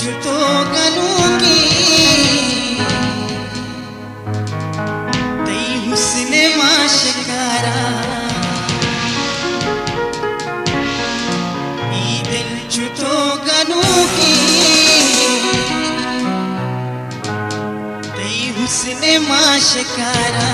छुतो गनूँगी तई हुस्न माशकारा दिल हुस्न माशकारा।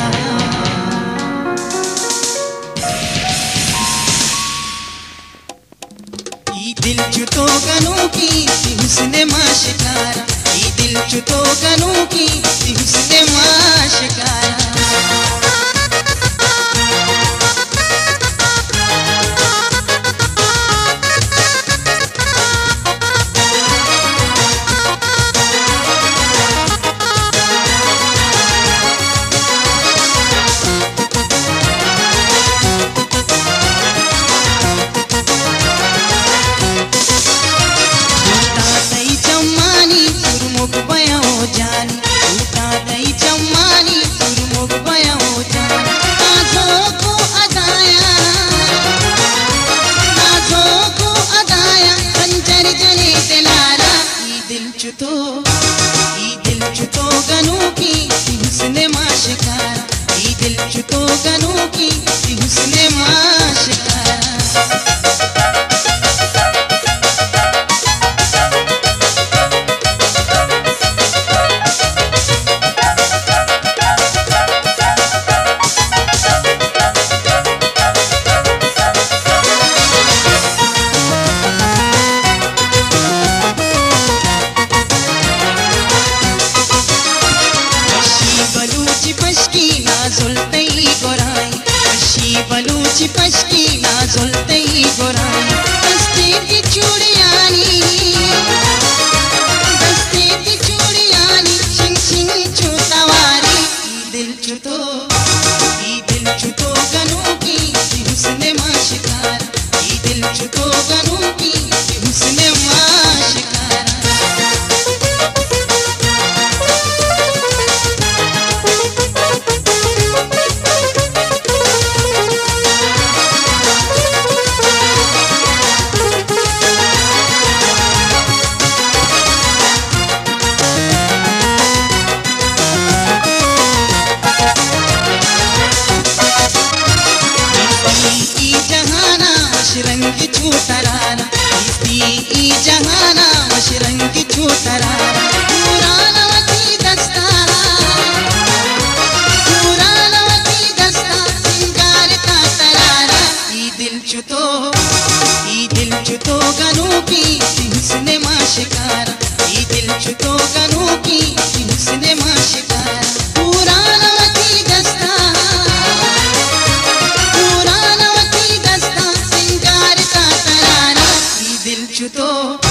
दिल चुतो गनू की उसने माँ शिकारा। ई दिल चुतो गनू की उसने माँ शिकारा। ई दिल चुतो ई चुतो गनू की हुस्न माशकारा ई दिल चुतो गनू की दस्ते ई जहाना मशरंग का ई दिल चुतो गनू की, सिंह सिनेमा शिकारा। ई दिल चुतो गनू की हुस्न माशिकारा to